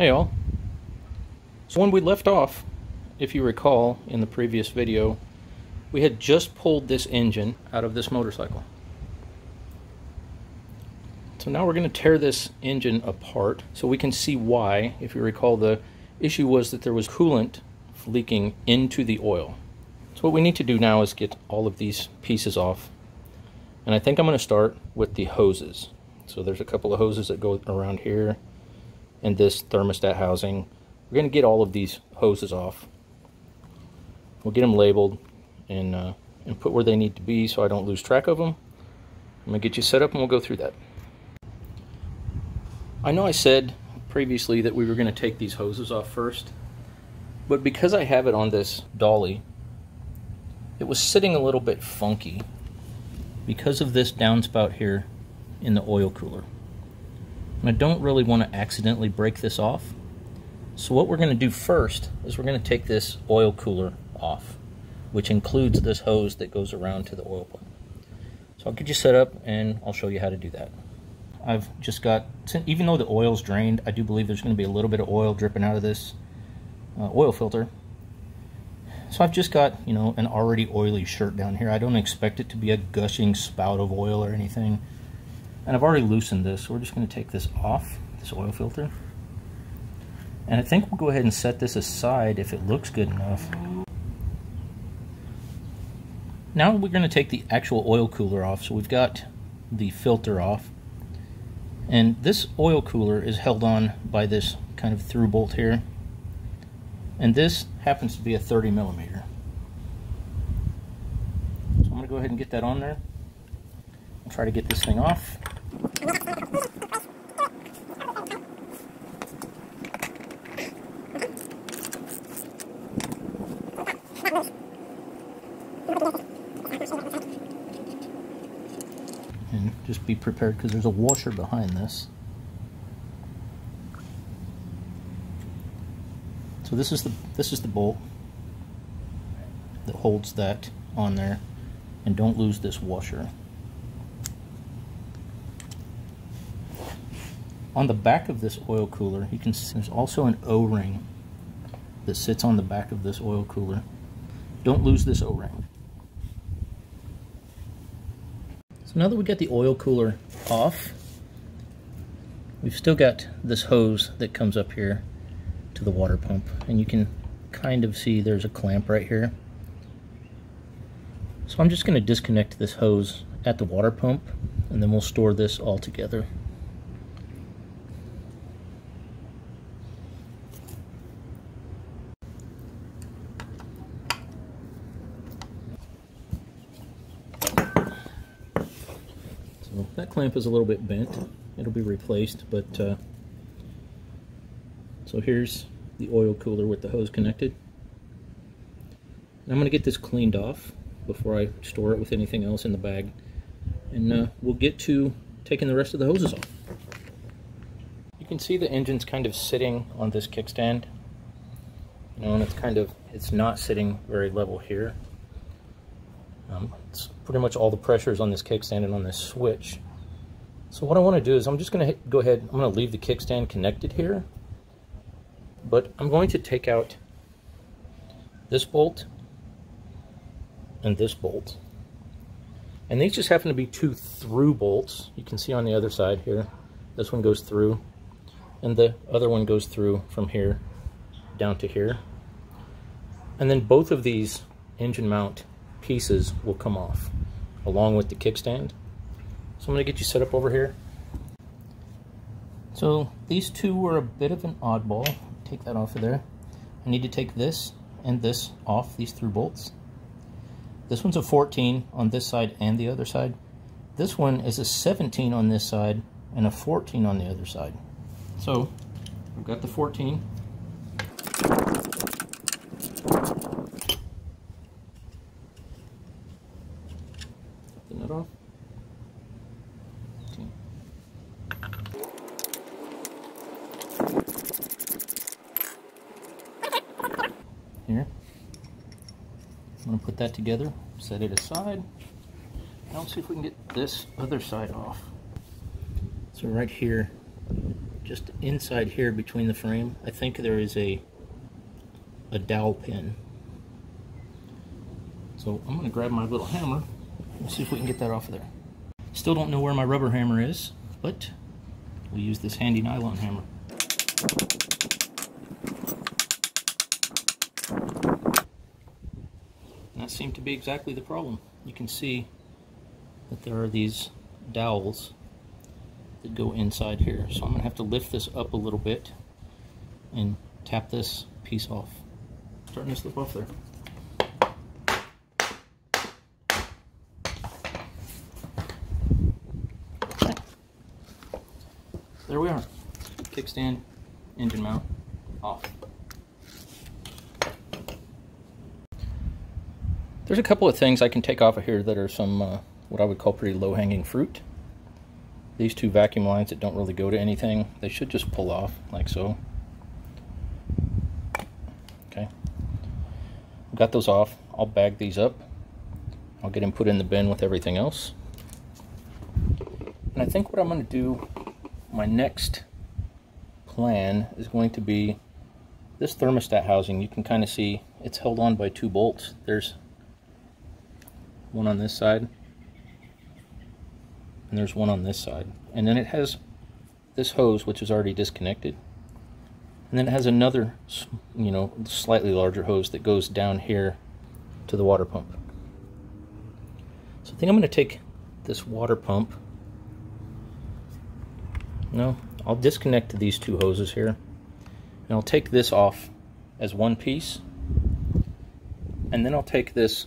Hey all. So when we left off, if you recall in the previous video, we had just pulled this engine out of this motorcycle. So now we're going to tear this engine apart so we can see why. If you recall, the issue was that there was coolant leaking into the oil. So what we need to do now is get all of these pieces off. And I think I'm going to start with the hoses. So there's a couple of hoses that go around here and this thermostat housing. We're going to get all of these hoses off. We'll get them labeled and, uh, and put where they need to be so I don't lose track of them. I'm going to get you set up and we'll go through that. I know I said previously that we were going to take these hoses off first, but because I have it on this dolly, it was sitting a little bit funky because of this downspout here in the oil cooler. And I don't really want to accidentally break this off. So what we're going to do first is we're going to take this oil cooler off, which includes this hose that goes around to the oil pump. So I'll get you set up and I'll show you how to do that. I've just got, even though the oil's drained, I do believe there's going to be a little bit of oil dripping out of this uh, oil filter. So I've just got, you know, an already oily shirt down here. I don't expect it to be a gushing spout of oil or anything. And I've already loosened this, so we're just going to take this off, this oil filter. And I think we'll go ahead and set this aside if it looks good enough. Now we're going to take the actual oil cooler off. So we've got the filter off. And this oil cooler is held on by this kind of through bolt here. And this happens to be a 30 millimeter. So I'm going to go ahead and get that on there. I'll try to get this thing off. And just be prepared because there's a washer behind this. So this is the this is the bolt that holds that on there and don't lose this washer. On the back of this oil cooler, you can see there's also an O-ring that sits on the back of this oil cooler. Don't lose this O-ring. So now that we got the oil cooler off, we've still got this hose that comes up here to the water pump. And you can kind of see there's a clamp right here. So I'm just going to disconnect this hose at the water pump and then we'll store this all together. So that clamp is a little bit bent. It'll be replaced, but uh, so here's the oil cooler with the hose connected. And I'm going to get this cleaned off before I store it with anything else in the bag. And uh, we'll get to taking the rest of the hoses off. You can see the engine's kind of sitting on this kickstand. You know, and it's kind of, it's not sitting very level here. Um, it's pretty much all the pressure is on this kickstand and on this switch. So what I want to do is I'm just going to go ahead, I'm going to leave the kickstand connected here. But I'm going to take out this bolt and this bolt. And these just happen to be two through bolts. You can see on the other side here. This one goes through and the other one goes through from here down to here. And then both of these engine mount pieces will come off along with the kickstand. I'm going to get you set up over here. So these two were a bit of an oddball. Take that off of there. I need to take this and this off, these through bolts. This one's a 14 on this side and the other side. This one is a 17 on this side and a 14 on the other side. So I've got the 14 that off. Okay. Here. I'm going to put that together, set it aside. Now let's see if we can get this other side off. So right here, just inside here between the frame, I think there is a a dowel pin. So I'm going to grab my little hammer and see if we can get that off of there. Still don't know where my rubber hammer is, but we'll use this handy nylon hammer. That seemed to be exactly the problem. You can see that there are these dowels that go inside here. So I'm going to have to lift this up a little bit and tap this piece off. Starting to slip off there. There we are. Kickstand, engine mount, off. There's a couple of things I can take off of here that are some uh, what I would call pretty low-hanging fruit. These two vacuum lines that don't really go to anything, they should just pull off like so. Okay. Got those off. I'll bag these up. I'll get them put in the bin with everything else. And I think what I'm going to do, my next plan is going to be this thermostat housing. You can kind of see it's held on by two bolts. There's one on this side and there's one on this side. And then it has this hose which is already disconnected. And then it has another you know slightly larger hose that goes down here to the water pump. So I think I'm going to take this water pump. No I'll disconnect these two hoses here and I'll take this off as one piece and then I'll take this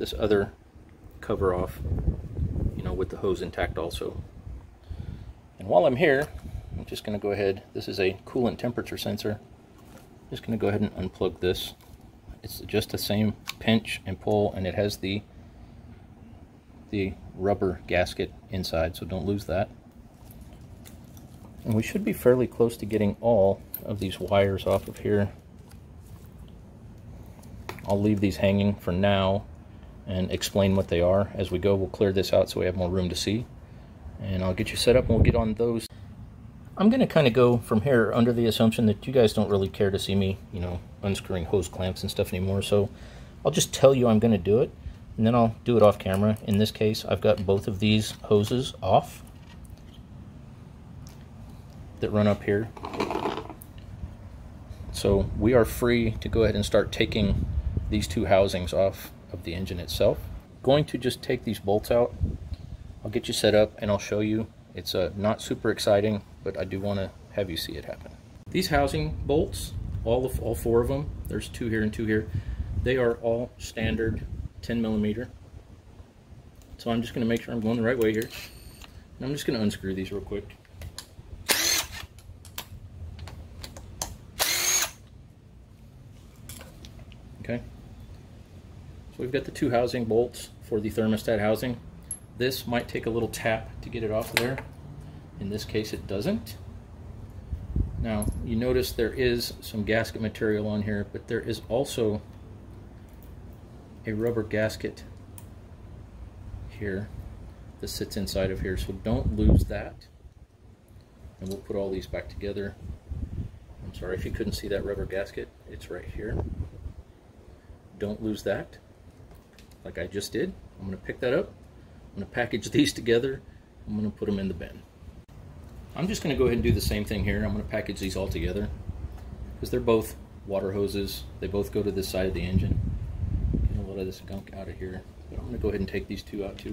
this other cover off, you know, with the hose intact also. And while I'm here, I'm just going to go ahead, this is a coolant temperature sensor. I'm just going to go ahead and unplug this. It's just the same pinch and pull, and it has the the rubber gasket inside, so don't lose that. And we should be fairly close to getting all of these wires off of here. I'll leave these hanging for now and explain what they are. As we go, we'll clear this out so we have more room to see. And I'll get you set up and we'll get on those. I'm going to kind of go from here under the assumption that you guys don't really care to see me, you know, unscrewing hose clamps and stuff anymore. So I'll just tell you I'm going to do it, and then I'll do it off camera. In this case, I've got both of these hoses off that run up here. So we are free to go ahead and start taking these two housings off of the engine itself. Going to just take these bolts out. I'll get you set up and I'll show you. It's uh, not super exciting, but I do want to have you see it happen. These housing bolts, all of all four of them, there's two here and two here, they are all standard 10 millimeter. So I'm just going to make sure I'm going the right way here. And I'm just going to unscrew these real quick. Okay. We've got the two housing bolts for the thermostat housing. This might take a little tap to get it off there. In this case it doesn't. Now you notice there is some gasket material on here, but there is also a rubber gasket here that sits inside of here, so don't lose that. And we'll put all these back together. I'm sorry if you couldn't see that rubber gasket, it's right here. Don't lose that like I just did. I'm going to pick that up. I'm going to package these together. I'm going to put them in the bin. I'm just going to go ahead and do the same thing here. I'm going to package these all together because they're both water hoses. They both go to this side of the engine. Get a lot of this gunk out of here. But I'm going to go ahead and take these two out too.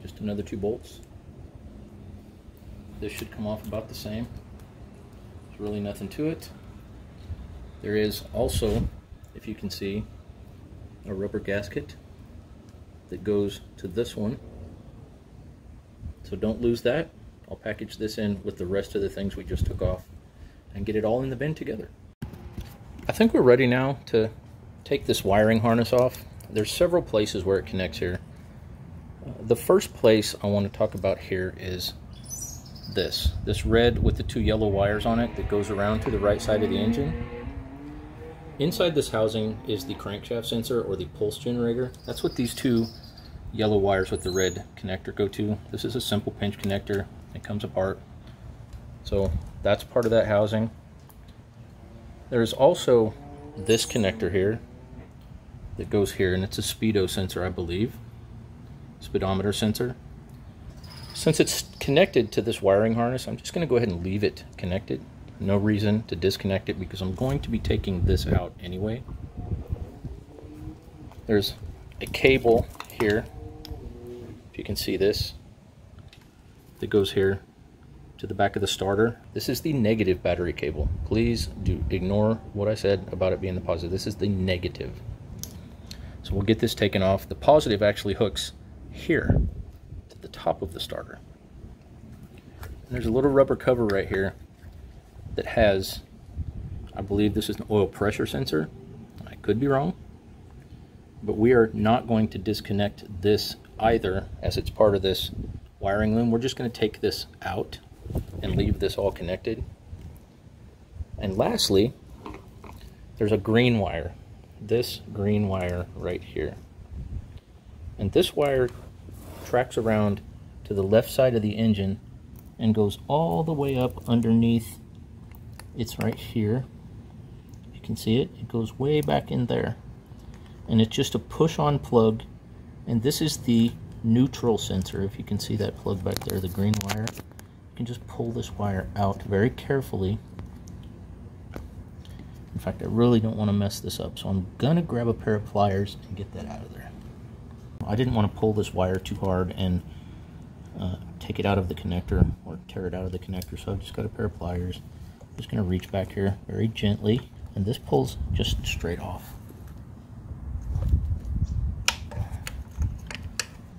Just another two bolts. This should come off about the same really nothing to it. There is also, if you can see, a rubber gasket that goes to this one. So don't lose that. I'll package this in with the rest of the things we just took off and get it all in the bin together. I think we're ready now to take this wiring harness off. There's several places where it connects here. Uh, the first place I want to talk about here is this, this red with the two yellow wires on it that goes around to the right side of the engine. Inside this housing is the crankshaft sensor or the pulse generator. That's what these two yellow wires with the red connector go to. This is a simple pinch connector. It comes apart. So that's part of that housing. There's also this connector here that goes here, and it's a speedo sensor, I believe. Speedometer sensor. Since it's connected to this wiring harness, I'm just going to go ahead and leave it connected. No reason to disconnect it because I'm going to be taking this out anyway. There's a cable here, if you can see this, that goes here to the back of the starter. This is the negative battery cable. Please do ignore what I said about it being the positive. This is the negative. So we'll get this taken off. The positive actually hooks here to the top of the starter. And there's a little rubber cover right here that has, I believe this is an oil pressure sensor. I could be wrong, but we are not going to disconnect this either as it's part of this wiring loom. We're just going to take this out and leave this all connected. And lastly, there's a green wire. This green wire right here. And this wire tracks around to the left side of the engine and goes all the way up underneath. It's right here. You can see it. It goes way back in there. And it's just a push-on plug. And this is the neutral sensor. If you can see that plug back there, the green wire You can just pull this wire out very carefully. In fact, I really don't want to mess this up, so I'm going to grab a pair of pliers and get that out of there. I didn't want to pull this wire too hard and uh, take it out of the connector or tear it out of the connector, so I've just got a pair of pliers. I'm just going to reach back here very gently, and this pulls just straight off.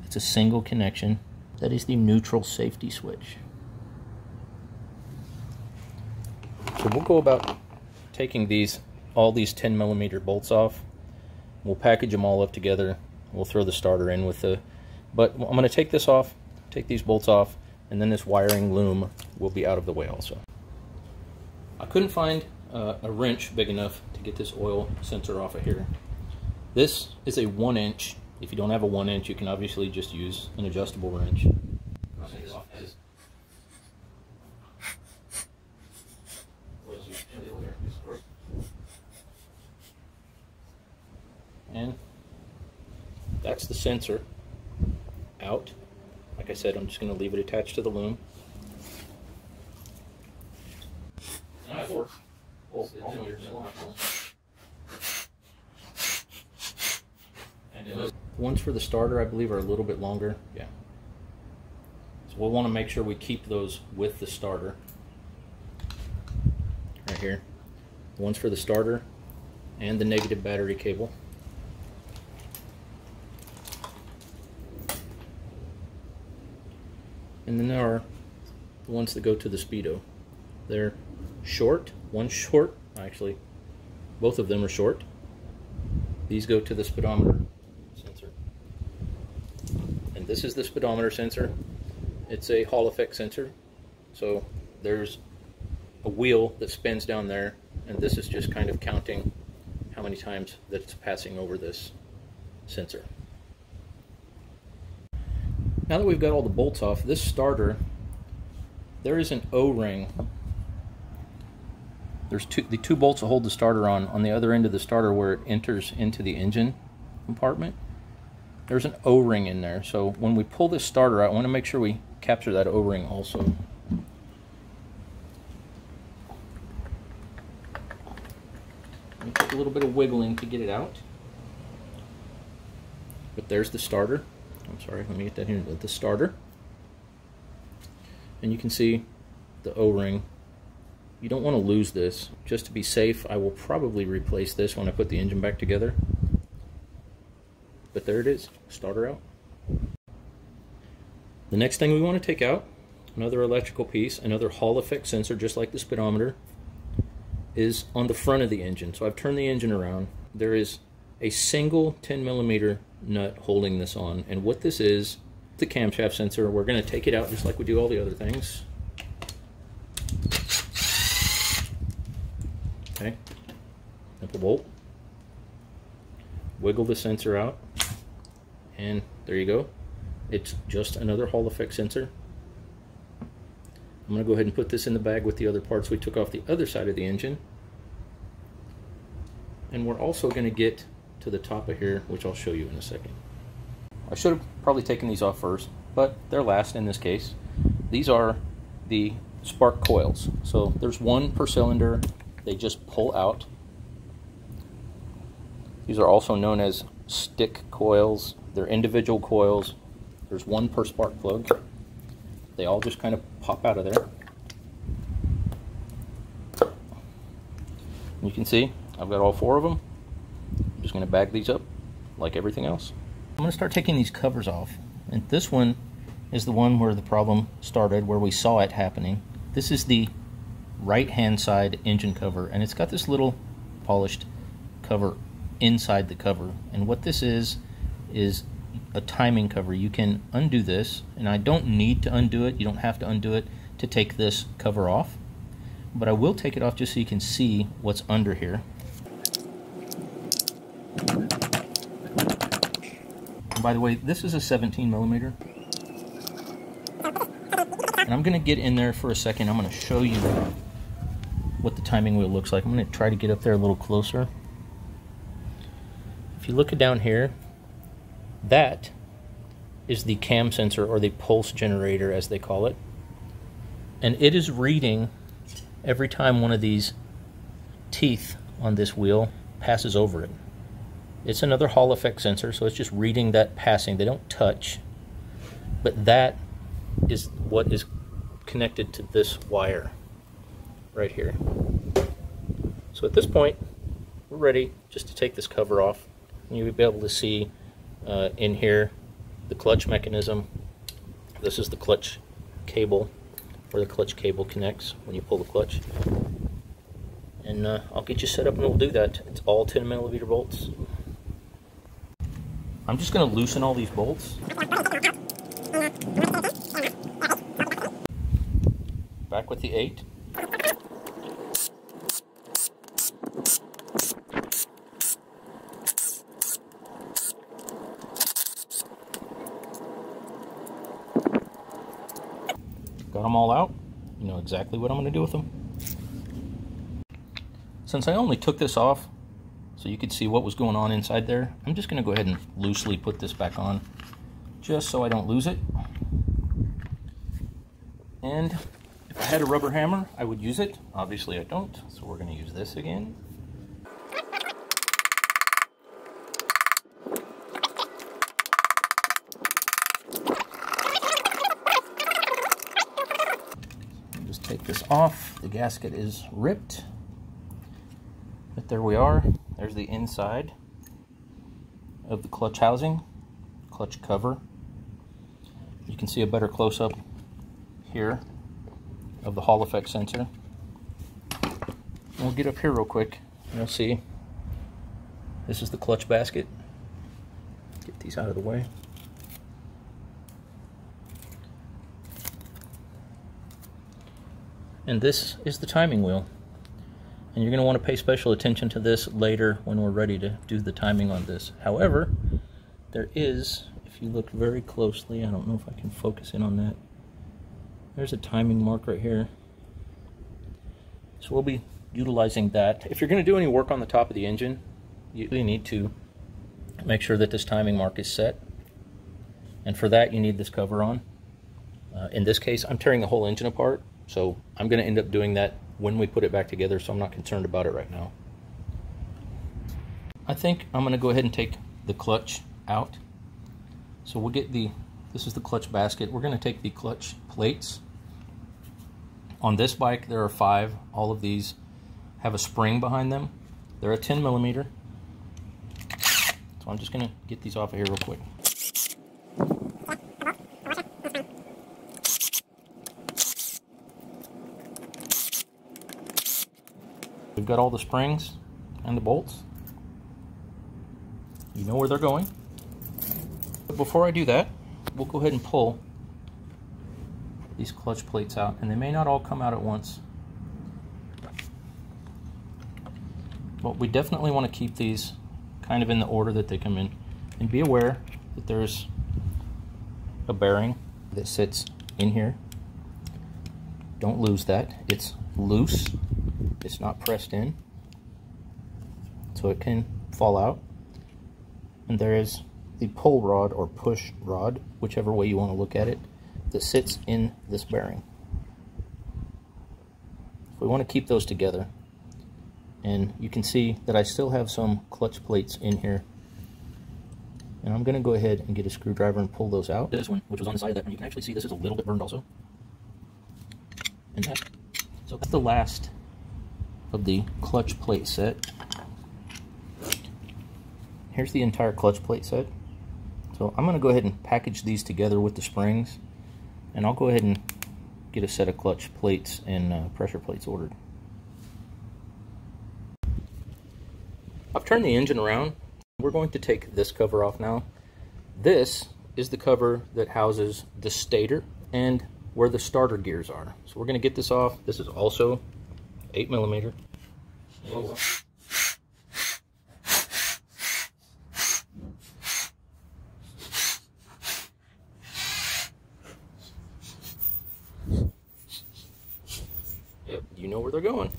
It's a single connection. That is the neutral safety switch. So we'll go about taking these, all these 10 millimeter bolts off. We'll package them all up together. We'll throw the starter in with the, but I'm going to take this off, take these bolts off, and then this wiring loom will be out of the way also. I couldn't find uh, a wrench big enough to get this oil sensor off of here. This is a one inch. If you don't have a one inch, you can obviously just use an adjustable wrench. and that's the sensor out. Like I said, I'm just going to leave it attached to the loom. The ones for the starter, I believe, are a little bit longer. Yeah. So we'll want to make sure we keep those with the starter. Right here. The ones for the starter and the negative battery cable. And then there are the ones that go to the Speedo. They're short, one short, actually, both of them are short. These go to the speedometer sensor. And this is the speedometer sensor. It's a Hall effect sensor. So there's a wheel that spins down there, and this is just kind of counting how many times that it's passing over this sensor. Now that we've got all the bolts off, this starter, there is an O-ring. There's two, the two bolts that hold the starter on, on the other end of the starter where it enters into the engine compartment. There's an O-ring in there. So when we pull this starter out, I want to make sure we capture that O-ring also. A little bit of wiggling to get it out. But there's the starter. I'm sorry, let me get that here, the starter. And you can see the O-ring. You don't want to lose this. Just to be safe, I will probably replace this when I put the engine back together. But there it is, starter out. The next thing we want to take out, another electrical piece, another Hall effect sensor, just like the speedometer, is on the front of the engine. So I've turned the engine around. There is a single 10 millimeter nut holding this on. And what this is, the camshaft sensor, we're going to take it out just like we do all the other things. Okay. nipple bolt. Wiggle the sensor out, and there you go. It's just another Hall effect sensor. I'm going to go ahead and put this in the bag with the other parts we took off the other side of the engine. And we're also going to get to the top of here, which I'll show you in a second. I should have probably taken these off first, but they're last in this case. These are the spark coils. So there's one per cylinder. They just pull out. These are also known as stick coils. They're individual coils. There's one per spark plug. They all just kind of pop out of there. You can see I've got all four of them. Just going to bag these up like everything else. I'm going to start taking these covers off. And this one is the one where the problem started, where we saw it happening. This is the right hand side engine cover and it's got this little polished cover inside the cover and what this is is a timing cover you can undo this and I don't need to undo it you don't have to undo it to take this cover off but I will take it off just so you can see what's under here and by the way this is a 17 millimeter and I'm going to get in there for a second. I'm going to show you what the timing wheel looks like. I'm going to try to get up there a little closer. If you look down here, that is the cam sensor or the pulse generator as they call it. And it is reading every time one of these teeth on this wheel passes over it. It's another Hall effect sensor, so it's just reading that passing. They don't touch, but that is what is connected to this wire right here. So at this point, we're ready just to take this cover off. And you'll be able to see uh, in here the clutch mechanism. This is the clutch cable where the clutch cable connects when you pull the clutch. And uh, I'll get you set up and we'll do that. It's all 10 millimeter bolts. I'm just going to loosen all these bolts. Back with the 8. Got them all out. You know exactly what I'm going to do with them. Since I only took this off so you could see what was going on inside there, I'm just going to go ahead and loosely put this back on just so I don't lose it. And if I had a rubber hammer, I would use it. Obviously I don't, so we're going to use this again. Just take this off. The gasket is ripped. But there we are. There's the inside of the clutch housing, clutch cover. You can see a better close-up here of the Hall effect sensor. we'll get up here real quick and you'll see this is the clutch basket. Get these out of the way. And this is the timing wheel. And you're going to want to pay special attention to this later when we're ready to do the timing on this. However, there is, if you look very closely, I don't know if I can focus in on that, there's a timing mark right here. So we'll be utilizing that. If you're going to do any work on the top of the engine, you need to make sure that this timing mark is set. And for that, you need this cover on. Uh, in this case, I'm tearing the whole engine apart, so I'm going to end up doing that when we put it back together, so I'm not concerned about it right now. I think I'm going to go ahead and take the clutch out. So we'll get the, this is the clutch basket. We're going to take the clutch plates on this bike, there are five. All of these have a spring behind them. They're a 10 millimeter. So I'm just going to get these off of here real quick. Got all the springs and the bolts. You know where they're going. But before I do that, we'll go ahead and pull these clutch plates out and they may not all come out at once. But we definitely want to keep these kind of in the order that they come in. And be aware that there's a bearing that sits in here. Don't lose that. It's loose. It's not pressed in. So it can fall out. And there is the pull rod or push rod, whichever way you want to look at it, that sits in this bearing. we want to keep those together. And you can see that I still have some clutch plates in here. And I'm going to go ahead and get a screwdriver and pull those out. This one, which was on the side of that, and you can actually see this is a little bit burned also. And that. So that's the last of the clutch plate set. Here's the entire clutch plate set. So I'm going to go ahead and package these together with the springs. And I'll go ahead and get a set of clutch plates and uh, pressure plates ordered. I've turned the engine around. We're going to take this cover off now. This is the cover that houses the stator and where the starter gears are. So we're going to get this off. This is also 8 millimeter. Yep, you know where they're going.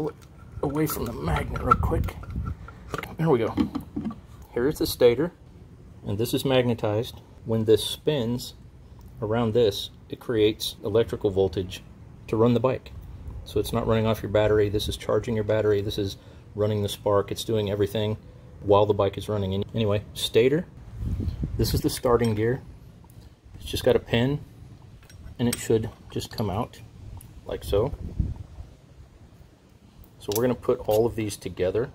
pull it away from the magnet real quick. There we go. Here's the stator, and this is magnetized. When this spins around this, it creates electrical voltage to run the bike. So it's not running off your battery. This is charging your battery. This is running the spark. It's doing everything while the bike is running. Anyway, stator. This is the starting gear. It's just got a pin, and it should just come out like so. So we're going to put all of these together.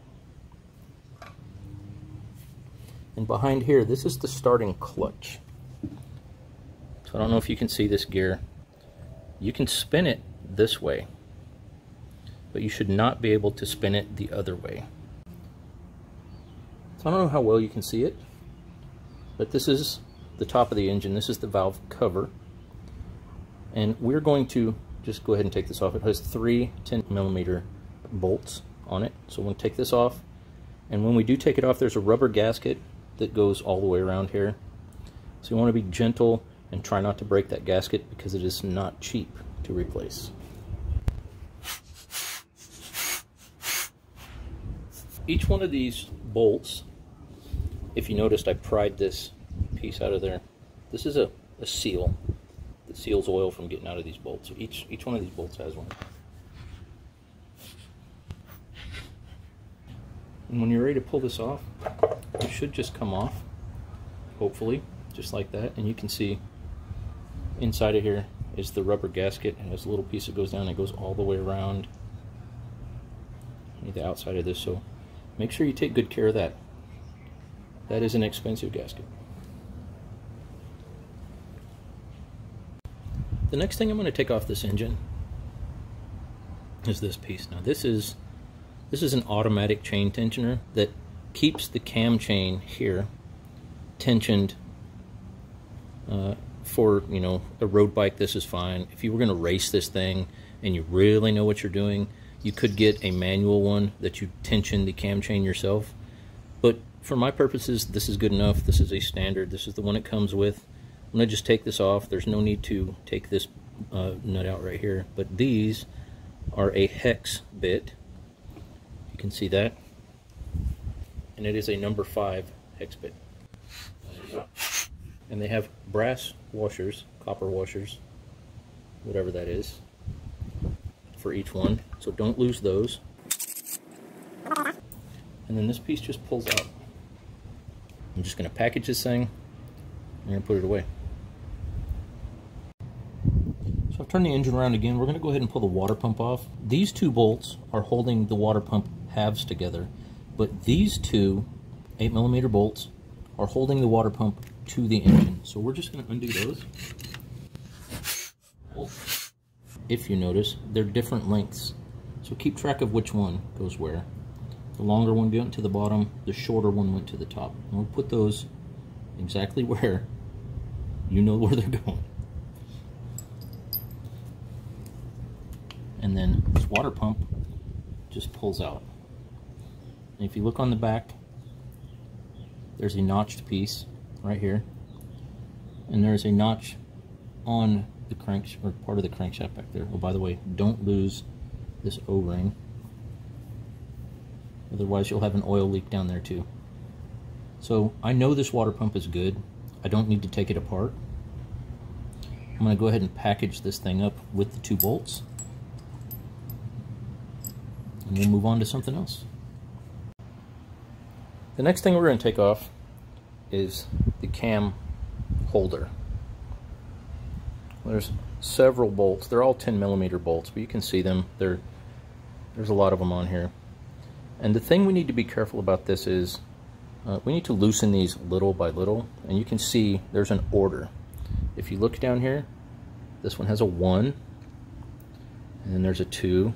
And behind here, this is the starting clutch. So I don't know if you can see this gear. You can spin it this way, but you should not be able to spin it the other way. So I don't know how well you can see it, but this is the top of the engine. This is the valve cover. And we're going to just go ahead and take this off. It has three 10 millimeter bolts on it. So we'll take this off. And when we do take it off, there's a rubber gasket that goes all the way around here. So you want to be gentle and try not to break that gasket because it is not cheap to replace. Each one of these bolts, if you noticed I pried this piece out of there, this is a, a seal that seals oil from getting out of these bolts. So each, each one of these bolts has one. And when you're ready to pull this off, it should just come off, hopefully, just like that. And you can see inside of here is the rubber gasket, and there's a little piece that goes down, it goes all the way around the outside of this. So make sure you take good care of that. That is an expensive gasket. The next thing I'm going to take off this engine is this piece. Now this is this is an automatic chain tensioner that keeps the cam chain here tensioned uh, for, you know, a road bike, this is fine. If you were going to race this thing and you really know what you're doing, you could get a manual one that you tension the cam chain yourself. But for my purposes, this is good enough. This is a standard. This is the one it comes with. I'm going to just take this off. There's no need to take this uh, nut out right here. But these are a hex bit you can see that. And it is a number 5 hex bit. And they have brass washers, copper washers, whatever that is, for each one. So don't lose those. And then this piece just pulls out. I'm just going to package this thing. I'm going to put it away. So I've turned the engine around again. We're going to go ahead and pull the water pump off. These two bolts are holding the water pump halves together, but these two 8 millimeter bolts are holding the water pump to the engine. So we're just going to undo those. If you notice, they're different lengths. So keep track of which one goes where. The longer one went to the bottom, the shorter one went to the top. And we'll put those exactly where you know where they're going. And then this water pump just pulls out. And if you look on the back, there's a notched piece right here. And there's a notch on the crank or part of the crankshaft back there. Oh, by the way, don't lose this O-ring. Otherwise, you'll have an oil leak down there too. So I know this water pump is good. I don't need to take it apart. I'm going to go ahead and package this thing up with the two bolts. And we'll move on to something else. The next thing we're going to take off is the cam holder. There's several bolts. They're all 10 millimeter bolts, but you can see them. They're, there's a lot of them on here. And the thing we need to be careful about this is uh, we need to loosen these little by little. And you can see there's an order. If you look down here, this one has a 1, and then there's a 2.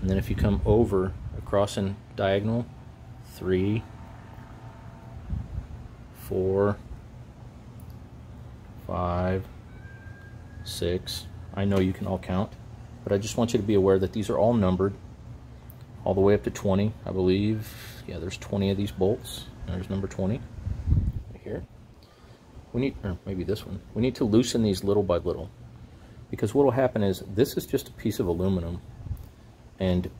And then if you come over across in diagonal, three, four, five, six. I know you can all count, but I just want you to be aware that these are all numbered all the way up to 20, I believe. Yeah, there's 20 of these bolts. There's number 20 right here. We need, or maybe this one. We need to loosen these little by little because what will happen is this is just a piece of aluminum and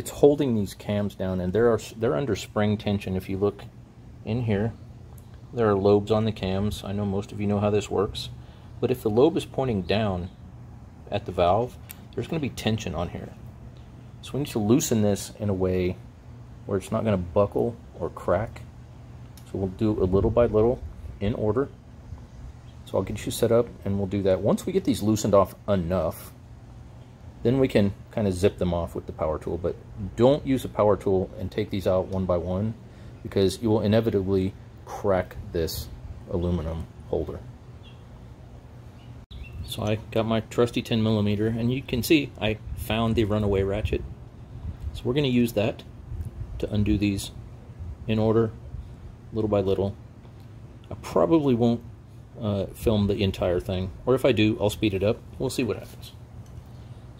it's holding these cams down and they're, they're under spring tension. If you look in here, there are lobes on the cams. I know most of you know how this works. But if the lobe is pointing down at the valve, there's going to be tension on here. So we need to loosen this in a way where it's not going to buckle or crack. So we'll do a little by little in order. So I'll get you set up and we'll do that. Once we get these loosened off enough, then we can kind of zip them off with the power tool, but don't use a power tool and take these out one by one because you will inevitably crack this aluminum holder. So I got my trusty 10 millimeter and you can see I found the runaway ratchet. So we're going to use that to undo these in order, little by little. I probably won't uh, film the entire thing, or if I do, I'll speed it up. We'll see what happens.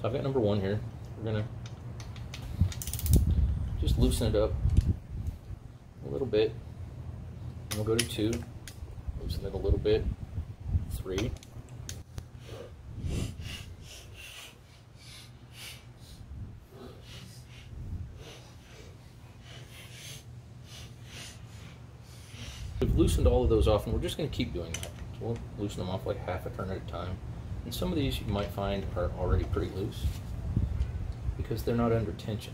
So I've got number one here. We're gonna just loosen it up a little bit. And we'll go to two, loosen it a little bit, three. We've loosened all of those off and we're just to keep doing that. So we'll loosen them off like half a turn at a time. And some of these you might find are already pretty loose because they're not under tension.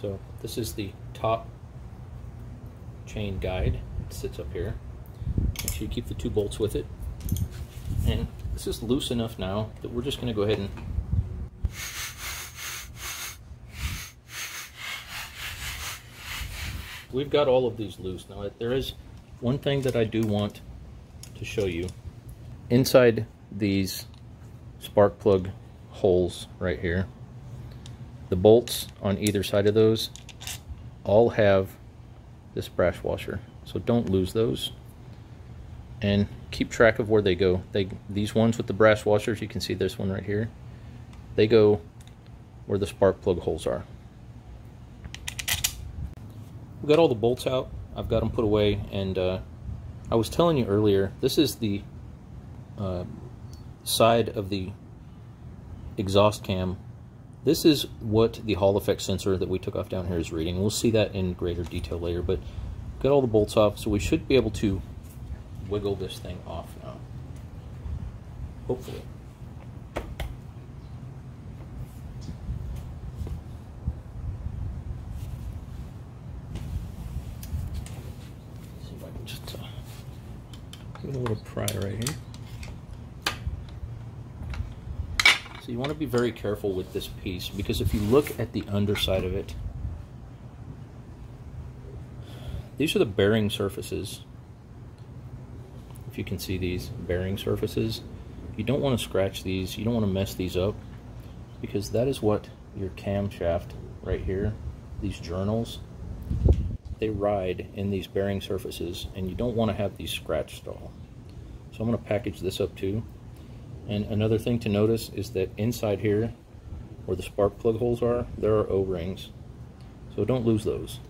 So this is the top chain guide. It sits up here. You keep the two bolts with it. And this is loose enough now that we're just going to go ahead and we've got all of these loose. Now there is one thing that I do want to show you. Inside these spark plug holes right here, the bolts on either side of those all have this brass washer. So don't lose those and keep track of where they go. They These ones with the brass washers, you can see this one right here, they go where the spark plug holes are. We've got all the bolts out. I've got them put away and uh, I was telling you earlier, this is the uh, side of the exhaust cam. This is what the Hall effect sensor that we took off down here is reading. We'll see that in greater detail later, but got all the bolts off, so we should be able to wiggle this thing off now. Hopefully. see if I can just uh, give it a little pry right here. So you want to be very careful with this piece because if you look at the underside of it, these are the bearing surfaces. You can see these bearing surfaces, you don't want to scratch these, you don't want to mess these up because that is what your camshaft right here, these journals, they ride in these bearing surfaces and you don't want to have these scratched all. So I'm going to package this up too. And another thing to notice is that inside here, where the spark plug holes are, there are O-rings. So don't lose those.